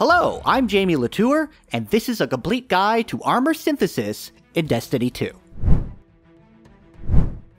Hello, I'm Jamie Latour, and this is a complete guide to armor synthesis in Destiny 2.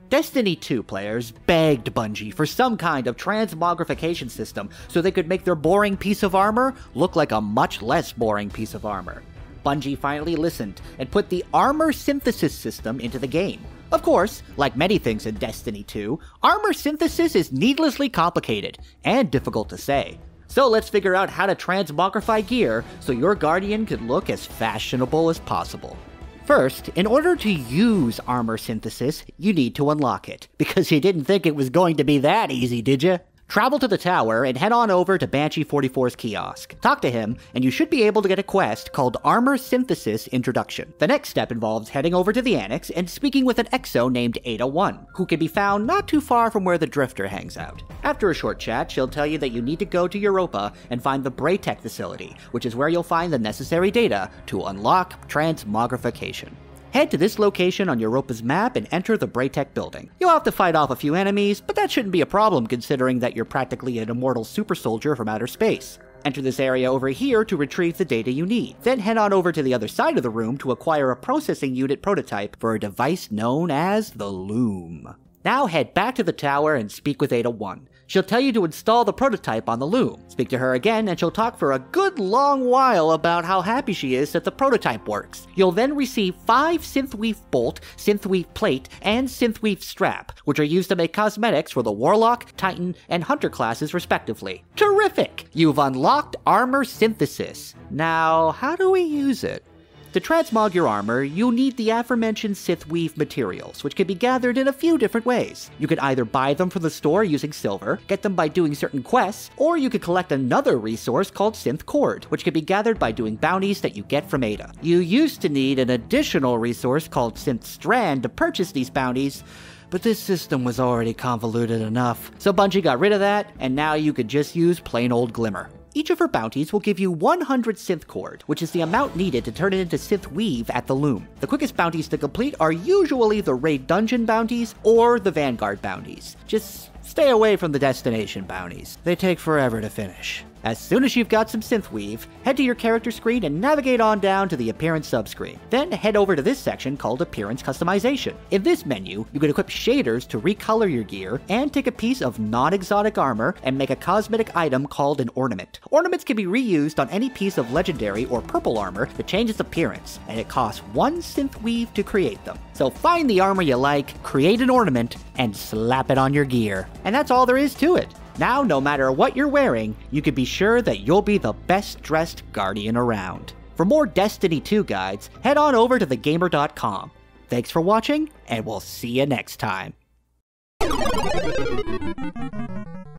Destiny 2 players begged Bungie for some kind of transmogrification system so they could make their boring piece of armor look like a much less boring piece of armor. Bungie finally listened and put the armor synthesis system into the game. Of course, like many things in Destiny 2, armor synthesis is needlessly complicated and difficult to say. So let's figure out how to transmogrify gear so your Guardian can look as fashionable as possible. First, in order to use armor synthesis, you need to unlock it, because you didn't think it was going to be that easy, did you? Travel to the tower and head on over to Banshee 44's kiosk. Talk to him, and you should be able to get a quest called Armor Synthesis Introduction. The next step involves heading over to the Annex and speaking with an exo named Ada 1, who can be found not too far from where the Drifter hangs out. After a short chat, she'll tell you that you need to go to Europa and find the Braytech facility, which is where you'll find the necessary data to unlock transmogrification. Head to this location on Europa's map and enter the Braytech building. You'll have to fight off a few enemies, but that shouldn't be a problem considering that you're practically an immortal super soldier from outer space. Enter this area over here to retrieve the data you need. Then head on over to the other side of the room to acquire a processing unit prototype for a device known as the Loom. Now head back to the tower and speak with Ada 1. She'll tell you to install the prototype on the loom. Speak to her again, and she'll talk for a good long while about how happy she is that the prototype works. You'll then receive five synthweave bolt, synthweave plate, and synthweave strap, which are used to make cosmetics for the Warlock, Titan, and Hunter classes respectively. Terrific! You've unlocked armor synthesis. Now, how do we use it? To transmog your armor, you'll need the aforementioned Synthweave materials, which can be gathered in a few different ways. You could either buy them from the store using silver, get them by doing certain quests, or you could collect another resource called Synth Cord, which can be gathered by doing bounties that you get from Ada. You used to need an additional resource called Synth Strand to purchase these bounties, but this system was already convoluted enough. So Bungie got rid of that, and now you could just use plain old Glimmer. Each of her bounties will give you 100 synth cord, which is the amount needed to turn it into synth weave at the loom. The quickest bounties to complete are usually the raid dungeon bounties or the vanguard bounties. Just stay away from the destination bounties. They take forever to finish. As soon as you've got some synth weave, head to your character screen and navigate on down to the Appearance subscreen. Then head over to this section called Appearance Customization. In this menu, you can equip shaders to recolor your gear and take a piece of non-exotic armor and make a cosmetic item called an ornament. Ornaments can be reused on any piece of legendary or purple armor to change its appearance, and it costs one synth weave to create them. So find the armor you like, create an ornament, and slap it on your gear. And that's all there is to it. Now, no matter what you're wearing, you can be sure that you'll be the best dressed Guardian around. For more Destiny 2 guides, head on over to thegamer.com. Thanks for watching, and we'll see you next time.